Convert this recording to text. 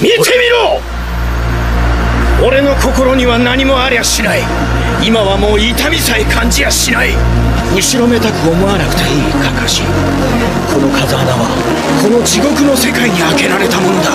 見てみろ!俺の心には何もありゃしない。今はもう痛みさえ感じやしない。後ろめたく思わなくていいカカシ。この風穴はこの地獄の世界に開けられたものだ。